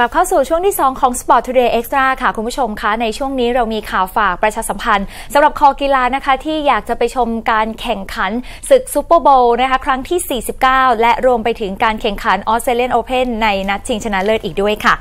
กลับเข้าสู่ช่วงที่ 2 ของ Sport Today Extra ค่ะคุณผู้ชมคะในช่วงนี้เรามีข่าวฝากประชาสัมพันธ์สำหรับคอกีฬานะคะที่อยากจะไปชมการแข่งขันศึกซูเปอร์โบว์นะคะครั้งที่ 49 และรวมไปถึงการแข่งขันออสเตรเลียนโอเพนในนัดชิงชนะเลิศอีกด้วยค่ะ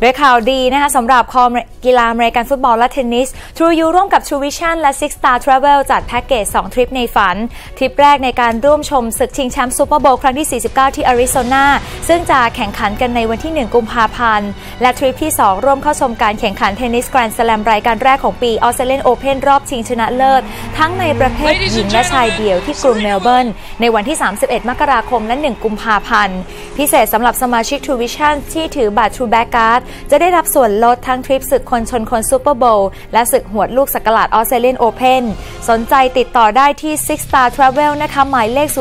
โดยข่าวดีนะคะสำหรับคอกีฬาอเมริกันฟุตบอลและเทนนิส True You ร่วมกับ True Visions และ Six Star Travel จัดแพ็กเกจ 2 ทริปในฝัน ทริปแรกในการร่วมชมศึกชิงแชมป์ซูเปอร์โบว์ครั้งที่ 49 ที่อาริโซนาซึ่งจะแข่งขันกันในวันที่ 1 กุมภาพันธ์และทริปที่ 2 ร่วมเข้าชมการแข่งขันเทนนิสแกรนด์สแลมรายการแรกของปีออสเตรเลียนโอเพนรอบชิงชนะเลิศ ทั้งในประเภทหญิงและชายเดี่ยวที่กรุงเมลเบิร์น ในวันที่ 31 มกราคมและ 1 กุมภาพันธ์ พิเศษสำหรับสมาชิก True Visions ที่ถือบัตร True Black Card จะได้รับส่วนลดทั้งทริปศึกคนชนคนซูเปอร์โบว์และศึกหวดลูกสักหลาดออสเตรเลียนโอเพนสนใจติดต่อได้ที่ Six Star Travel นะคะหมายเลข 027129800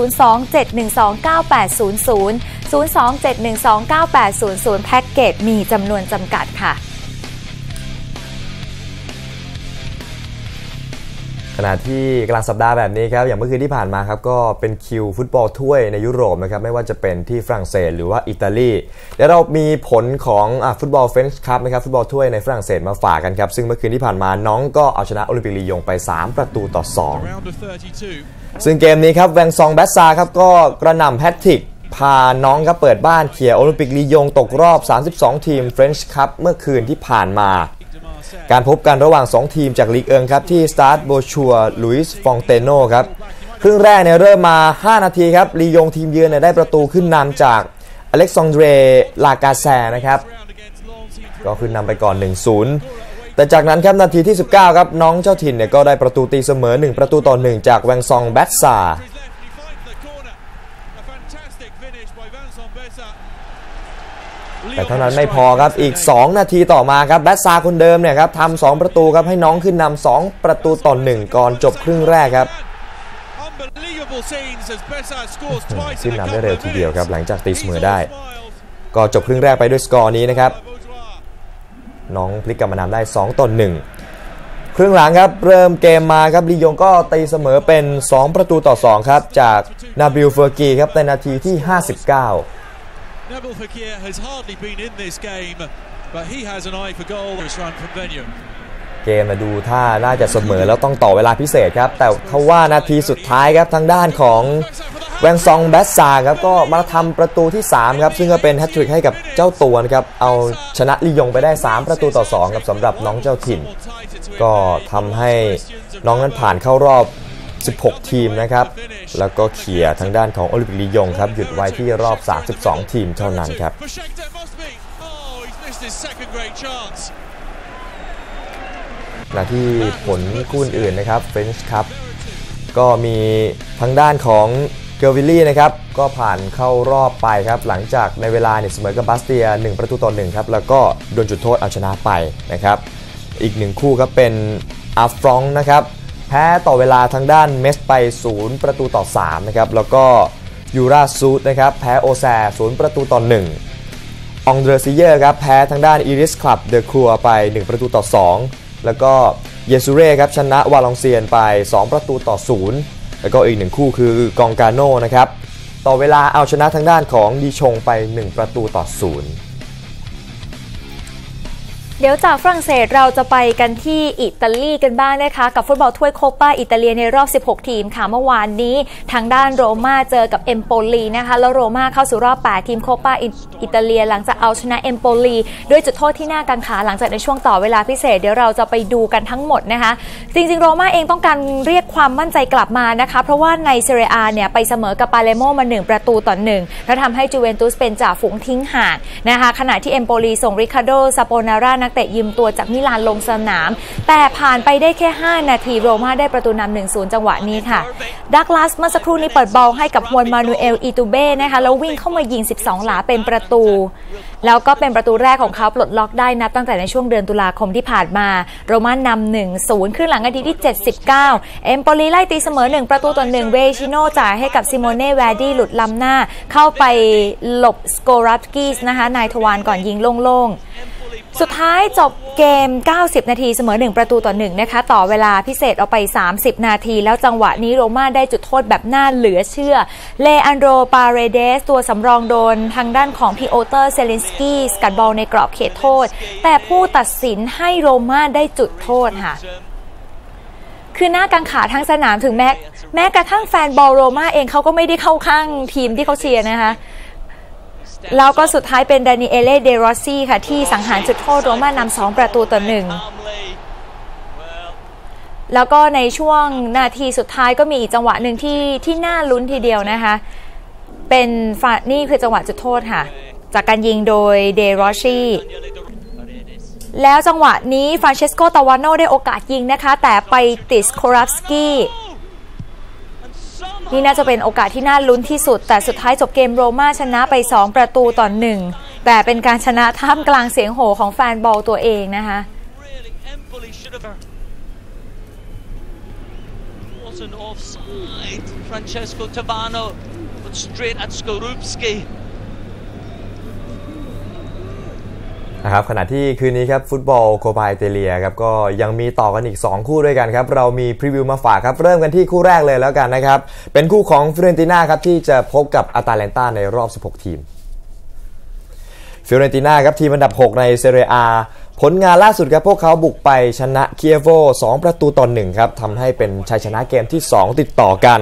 027129800 แพ็กเกจมีจำนวนจำกัดค่ะ ขณะที่กลางสัปดาห์แบบนี้ครับ อย่างเมื่อคืนที่ผ่านมาครับ ก็เป็นคิวฟุตบอลถ้วยในยุโรปนะครับ ไม่ว่าจะเป็นที่ฝรั่งเศสหรือว่าอิตาลีเดี๋ยวเรามีผลของอฟุตบอลเฟรนช์คัพนะครับฟุตบอลถ้วยในฝรั่งเศสมาฝากกันครับ ซึ่งเมื่อคืนที่ผ่านมาน็องต์ก็เอาชนะโอลิมปิกลียงไป 3 ประตูต่อ 2 ซึ่งเกมนี้ครับแวงซองต์ เบสซาต์ครับก็กระหน่ำแฮตทริก พาน็องต์ครับเปิดบ้านเขี่ยโอลิมปิกลียงตกรอบ 32 ทีมเฟรนช์คัพเมื่อคืนที่ผ่านมา การพบกันระหว่าง 2 ทีมจากลีกเอิงครับที่สต๊าดโบชัวร์ลุยส์ฟงเตอโนครับครึ่งแรกเนี่ยเริ่มมา 5 นาทีครับลียงทีมเยือนเนี่ยได้ประตูขึ้นนำจากอเล็กซานเดรลากาแซตต์นะครับ ก็ขึ้นนำไปก่อน 1-0 แต่จากนั้นครับนาทีที่ 19 ครับน็องต์เจ้าถิ่นเนี่ยก็ได้ประตูตีเสมอ 1 ประตูต่อ 1 จากแวงซองต์ เบสซาต์ แต่เท่านั้นไม่พอครับ อีก 2 นาทีต่อมาครับแบตซาคนเดิมเนี่ยครับทำ2ประตูครับให้น้องขึ้นนำ2ประตูต่อ1ก่อนจบครึ่งแรกครับขึ้นนำได้เร็วทีเดียวครับหลังจากตีเสมอได้ ก็จบครึ่งแรกไปด้วยสกอร์นี้นะครับ น้องพลิกกลับมานำได้ 2ต่อ1ครึ่งหลังครับเริ่มเกมมาครับลียงก็ตีเสมอเป็น 2 ประตูต่อ 2 ครับ จากนาบิลเฟคีร์ครับในนาทีที่ 59 Nabil Fekir has hardly been in this game, but he has an eye for goal. It's run from venue. เกมมาดูท่าน่าจะเสมอแล้วต้องต่อเวลาพิเศษครับ แต่เขาว่านาทีสุดท้ายครับทางด้านของแวงซองต์ เบสซาต์ครับก็มาทำประตูที่ 3 ครับ ซึ่งก็เป็นแฮตทริกให้กับเจ้าตัวนะครับ เอาชนะลียงไปได้ 3 ประตูต่อ2ครับสำหรับน็องต์เจ้าถิ่น ก็ทำให้น็องต์นั้นผ่านเข้ารอบ 16 ทีมนะครับ แล้วก็เขี่ยทางด้านของโอลิมปิกลียงครับ หยุดไว้ที่รอบ 32 ทีมเท่านั้นครับขณะที่ผลคู่อื่นนะครับเฟรนช์คัพก็มีทางด้านของเกลวิลลี่นะครับก็ผ่านเข้ารอบไปครับ หลังจากในเวลาเนี่ยเสมอกับบาสเตีย 1 ประตูต่อ1ครับ แล้วก็ดวลจุดโทษเอาชนะไปนะครับ อีกหนึ่งคู่ครับเป็นอาฟรองช์นะครับ แพ้ต่อเวลาทางด้านเม็ตซ์ไป 0 ประตูต่อ3นะครับแล้วก็ยูราซูดนะครับแพ้โอแซร์0ประตูต่อ1องเดรซิเยอร์ครับแพ้ทางด้านอีริสคลับเดอะครัวไป 1 ประตูต่อ 2 แล้วก็เยซูเร่ครับชนะวาลองเซียนไป 2 ประตูต่อ 0 แล้วก็อีกหนึ่งคู่คือกองกาโนนะครับต่อเวลาเอาชนะทางด้านของดีชงไป 1 ประตูต่อ 0 เดี๋ยวจากฝรั่งเศสเราจะไปกันที่อิตาลีกันบ้างนะคะ กับฟุตบอลถ้วยโคปาอิตาเลียในรอบ 16 ทีมค่ะเมื่อวานนี้ ทางด้านโรม่าเจอกับเอมโปลีนะคะแล้วโรม่าเข้าสู่รอบ 8 ทีมโคปาอิตาเลียหลังจากเอาชนะเอมโปลีด้วยจุดโทษที่น่ากังขาหลังจากในช่วงต่อเวลาพิเศษเดี๋ยวเราจะไปดูกันทั้งหมดนะคะ จริงๆ โรม่าเองต้องการเรียกความมั่นใจกลับมานะคะ เพราะว่าในเซเรียอาเนี่ยไปเสมอกับปาเลโมมา 1 ประตูต่อ1แล้วทำให้จูเวนตุสเป็นจ่าฝูงทิ้งห่างนะคะขณะที่เอมโปลีส่งริคาโดซาโปนาร่านักเตะยืมตัวจากมิลานลงสนาม แต่ผ่านไปได้แค่ 5 นาทีโรม่าได้ประตูนำ1-0 จังหวะนี้ค่ะ ดักลาสเมื่อสักครู่นี้เปิดบอลให้กับฮวนมานูเอลอิตูร์เบ้นะคะแล้ววิ่งเข้ามายิง 12 หลาเป็นประตู แล้วก็เป็นประตูแรกของเขาปลดล็อกได้นับตั้งแต่ในช่วงเดือนตุลาคมที่ผ่านมา โรม่านำ1-0ขึ้นหลังนาทีที่ 79 เอมโปลีไล่ตีเสมอ 1 ประตูต่อ1เวชิโนจ่ายให้กับซิโมเน่แวร์ดี้หลุดล้ำหน้าเข้าไปหลบสโกรุปสกี้นะคะนายทวารก่อนยิงโล่งๆ สุดท้ายจบเกม 90 นาทีเสมอ 1 ประตูต่อ1นะคะ ต่อเวลาพิเศษเอาไป 30 นาที แล้วจังหวะนี้โรม่าได้จุดโทษแบบน่าเหลือเชื่อ เลอันโดรปาเรเดส ตัวสำรองโดนทางด้านของปิโอเตอร์ เซลินสกี้สกัดบอลในกรอบเขตโทษ แต่ผู้ตัดสินให้โรม่าได้จุดโทษค่ะคือน่ากังขาทั้งสนามถึงแม้แม้กระทั่งแฟนบอลโรม่าเองเขาก็ไม่ได้เข้าข้างทีมที่เขาเชียร์นะคะ แล้วก็สุดท้ายเป็นดานิเอเล่เดรอสซี่ค่ะ ที่สังหารจุดโทษโรม่านำสองประตูต่อหนึ่งแล้วก็ในช่วงนาทีสุดท้ายก็มีอีกจังหวะหนึ่งที่ที่น่าลุ้นทีเดียวนะคะ เป็นฟานี่คือจังหวะจุดโทษค่ะ จากการยิงโดยเดรอสซี่แล้วจังหวะนี้ฟรานเชสโกตาวานโนได้โอกาสยิงนะคะ แต่ไปติดโคราฟสกี้ นี่น่าจะเป็นโอกาสที่น่าลุ้นที่สุด แต่สุดท้ายจบเกมโรม่าชนะไป 2 ประตูต่อหนึ่งแต่เป็นการชนะท่ามกลางเสียงโห่ของแฟนบอลตัวเองนะคะ an offside. Francesco Tavano, but straight at Skorupski. นะครับขณะที่คืนนี้ครับฟุตบอลโคปาอิตาเลียครับก็ยังมีต่อกันอีก 2 คู่ด้วยกันครับ เรามีพรีวิวมาฝากครับ เริ่มกันที่คู่แรกเลยแล้วกันนะครับ เป็นคู่ของฟิออเรนติน่าครับ ที่จะพบกับอาตาลันตาในรอบ 16 ทีมฟิออเรนติน่าครับ ทีมอันดับ 6 ในเซเรียอาผลงานล่าสุดครับ พวกเขาบุกไปชนะเคียโว2 ประตูต่อ1ครับทำให้เป็นชัยชนะเกมที่ 2 ติดต่อกัน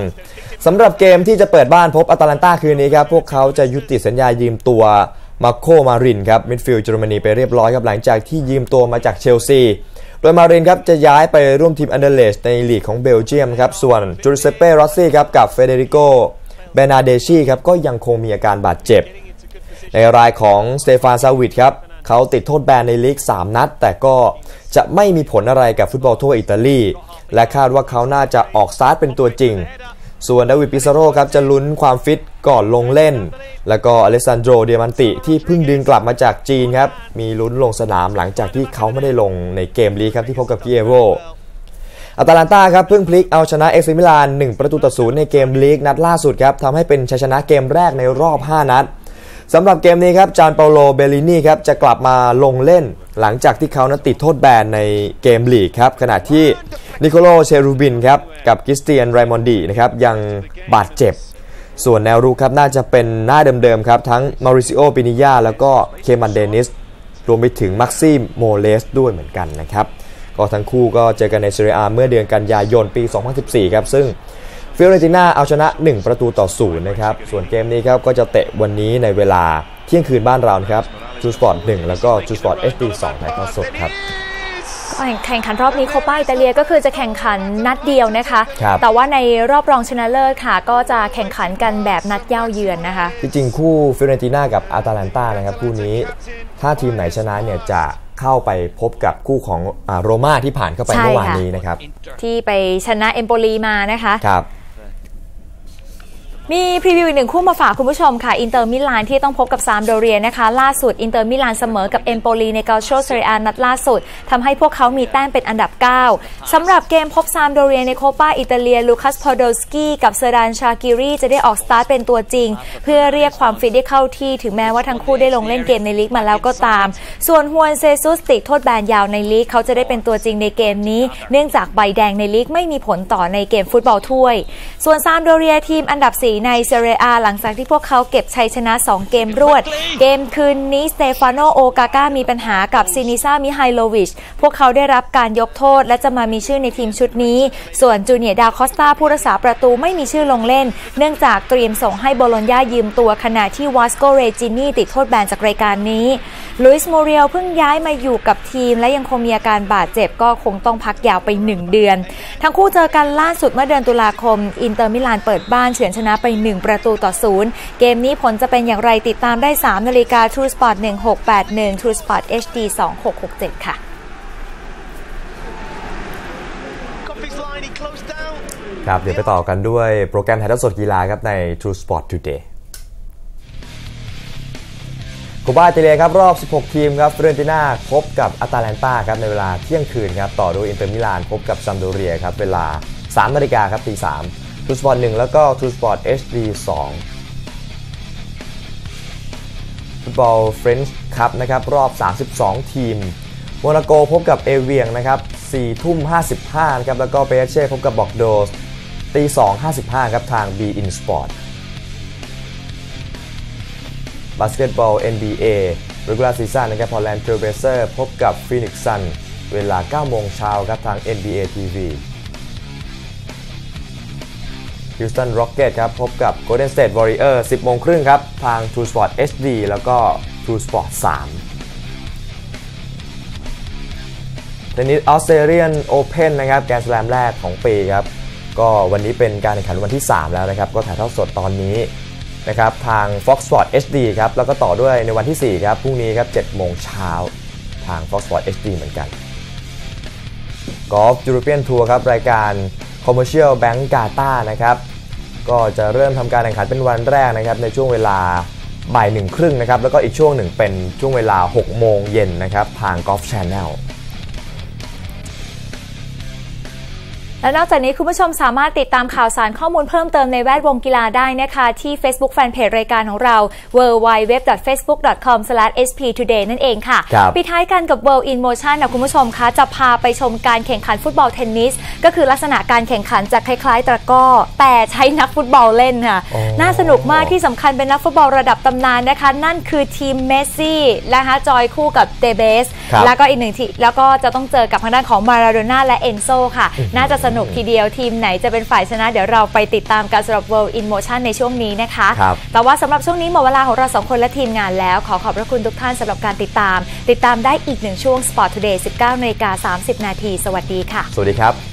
สำหรับเกมที่จะเปิดบ้านพบอาตาลันตาคืนนี้ครับ พวกเขาจะยุติสัญญายืมตัว มาร์โกมารินครับมิดฟิลด์เยอรมนีไปเรียบร้อยครับหลังจากที่ยืมตัวมาจากเชลซี โดยมารินครับจะย้ายไปร่วมทีมอันเดอร์เลชท์ในลีกของเบลเยียมครับส่วนจูเซปเป้รอสซี่ครับกับเฟเดริโกแบร์นาร์เดสกีครับก็ยังคงมีอาการบาดเจ็บ ในรายของสเตฟานซาวิดครับเขาติดโทษแบนในลีก 3 นัด แต่ก็จะไม่มีผลอะไรกับฟุตบอลถ้วยอิตาลี และคาดว่าเขาน่าจะออกสตาร์ทเป็นตัวจริง ส่วนดาวิดปิซาโรครับจะลุ้นความฟิตก่อนลงเล่น แล้วก็อเลสซานโดรดิอามันติที่เพิ่งดึงกลับมาจากจีนครับ มีลุ้นลงสนามหลังจากที่เขาไม่ได้ลงในเกมลีกครับที่พบกับคิเอโวอาตาลันตาครับเพิ่งพลิกเอาชนะเอซีมิลาน 1 ประตูต่อศูนย์ในเกมลีกนัดล่าสุดครับทำให้เป็นชัยชนะเกมแรกในรอบ 5 นัด สำหรับเกมนี้ครับจานเปาโลเบลินี่ครับจะกลับมาลงเล่น หลังจากที่เขานั้นติดโทษแบนในเกมลีกครับขณะที่นิโคโลเชรูบินครับกับคริสเตียนไรมอนดีนะครับยังบาดเจ็บ ส่วนแนวรุกครับน่าจะเป็นหน้าเดิมๆครับทั้งมาริซิโอปินิยาแล้วก็เคร์มันเดนิสรวมไปถึงมักซิโมราเลสด้วยเหมือนกันนะครับก็ทั้งคู่ก็เจอกันในเซเรียอาเมื่อเดือนกันยายนปี 2014 ครับซึ่ง ฟิออเรนติน่าเอาชนะ 1 ประตูต่อศูนย์นะครับ ส่วนเกมนี้ครับก็จะเตะวันนี้ในเวลาเที่ยงคืนบ้านเรานะครับ True Sport 1แล้วก็ True Sport HD 2ถ่ายทอดสดครับแข่งขันรอบนี้โคปาอิตาเลียก็คือจะแข่งขันนัดเดียวนะคะครับแต่ว่าในรอบรองชนะเลิศค่ะ ก็จะแข่งขันกันแบบนัดเหย้าเยือนนะคะ จริงๆ คู่ฟิออเรนติน่ากับอาตาลันตานะครับคู่นี้ ถ้าทีมไหนชนะเนี่ยจะเข้าไปพบกับคู่ของอ่าโรม่าที่ผ่านเข้าไปใช่เมื่อวานค่ะนี้นะครับ ที่ไปชนะเอมโปลีมานะคะครับ มีพรีวิวอีกหนึ่งคู่มาฝากคุณผู้ชมค่ะ อินเตอร์มิลานที่ต้องพบกับซามโดเรียนะคะ ล่าสุดอินเตอร์มิลานเสมอกับเอมโปลีในกัลโช่เซเรียอานัดล่าสุดทำให้พวกเขามีแต้มเป็นอันดับ 9สำหรับเกมพบซามโดเรียในโคปาอิตาเลียลูคัสพอโดสกี้กับเซอร์ดานชากิรี่จะได้ออกสตาร์ทเป็นตัวจริง เพื่อเรียกความฟิตได้เข้าที่ถึงแม้ว่าทั้งคู่ได้ลงเล่นเกมในลีกมาแล้วก็ตาม ส่วนฮวนเชซุสติดโทษแบนยาวในลีกเขาจะได้เป็นตัวจริงในเกมนี้ เนื่องจากใบแดงในลีกไม่มีผลต่อในเกมฟุตบอลถ้วย ส่วนซามโดเรียทีมอันดับ4ในเซเรียอาหลังจากที่พวกเขาเก็บชัยชนะ 2 เกมรวด เกมคืนนี้สเตฟานโนโอกาก้ามีปัญหากับซินิซามิไฮโลวิช พวกเขาได้รับการยกโทษและจะมามีชื่อในทีมชุดนี้ ส่วนจูเนียร์ดาวคอสตาผู้รักษาประตูไม่มีชื่อลงเล่น เนื่องจากเตรียมส่งให้โบโลญญายืมตัวขณะที่วาสโกเรจินีติดโทษแบนจากรายการนี้ลุยส์โมเรียลเพิ่งย้ายมาอยู่กับทีม และยังคงมีอาการบาดเจ็บก็คงต้องพักยาวไป 1 เดือน ทั้งคู่เจอกันล่าสุดเมื่อเดือนตุลาคม อินเตอร์มิลานเปิดบ้านเฉือนชนะไป1 ประตูต่อศูนย์เกมนี้ผลจะเป็นอย่างไรติดตามได้ 3 นาฬิกา True Sport 1681 True Sport HD 2667 ค่ะครับเดี๋ยวไปต่อกันด้วยโปรแกรมถ่ายทอดสดกีฬาครับใน True Sport Today โคปาอิตาเลียครับรอบ 16 ทีมครับฟิออเรนติน่าพบกับอาตาลันตาครับในเวลาเที่ยงคืนครับต่อด้วยอินเตอร์มิลานพบกับซัมโดเรียครับเวลา 3 นาฬิกาครับตี3 True Sport 1แล้วก็ True Sport HD 2ฟุตบอลเฟรนช์คัพนะครับรอบ 32 ทีมโมนาโกพบกับเอเวียงนะครับ4ทุ่ม 55นะครับแล้วก็เปแอสเชพบกับบอร์กโดซ์ตี2 55ครับทาง beIN Sport บาสเกตบอล NBA regular season นะครับ Portland Trail Blazers พบกับ Phoenix Suns เวลา 9 โมงเช้าครับทาง NBA TV Houston Rockets ครับพบกับ Golden State Warrior 10 โมงครึ่งครับ ทาง True Sport HD แล้วก็ True Sport 3เทนนิสออสเตรเลียนโอเพนนะครับแกรนด์สแลมแรกของปีครับ ก็วันนี้เป็นการแข่งขันวันที่ 3 แล้วนะครับ ก็ถ่ายทอดสดตอนนี้นะครับทาง Fox Sport HD ครับ แล้วก็ต่อด้วยในวันที่ 4 ครับ พรุ่งนี้ครับ7โมงเช้าทาง Fox Sport HD เหมือนกันกอล์ฟยูโรเปียนทัวร์ครับ รายการ Commercial Bank Qatar นะครับ ก็จะเริ่มทำการแข่งขันเป็นวันแรกนะครับในช่วงเวลาบ่ายหนึ่งครึ่งนะครับแล้วก็อีกช่วงหนึ่งเป็นช่วงเวลา 6 โมงเย็นนะครับทาง Golf Channel และนอกจากนี้คุณผู้ชมสามารถติดตามข่าวสารข้อมูลเพิ่มเติมในแวดวงกีฬาได้นะคะที่ Facebook Fanpage รายการของเรา www.facebook.com/sptoday นั่นเองค่ะครับปิดท้ายกันกับ World in Motion นะคุณผู้ชมคะจะพาไปชมการแข่งขันฟุตบอลเทนนิส ก็คือลักษณะการแข่งขันจะคล้ายๆ ตะกร้อ แต่ใช้นักฟุตบอลเล่นค่ะอ๋อน่าสนุกมากที่สำคัญเป็นนักฟุตบอลระดับตำนานนะคะ นั่นคือทีมเมสซี่นะคะจอยคู่กับเดเบสครับแล้วก็อีกหนึ่งทีแล้วก็จะต้องเจอกับทางด้านของมาราโดน่าและเอนโซค่ะ น่าจะสนุกทีเดียวทีมไหนจะเป็นฝ่ายชนะ เดี๋ยวเราไปติดตามกันสำหรับ World in Motion ในช่วงนี้นะคะครับแต่ว่าสำหรับช่วงนี้หมดเวลาของเราสองคนและทีมงานแล้ว ขอขอบพระคุณทุกท่านสำหรับการติดตาม ติดตามได้อีกหนึ่งช่วง Sport Today 19นาฬิกา30 นาที สวัสดีค่ะ สวัสดีครับ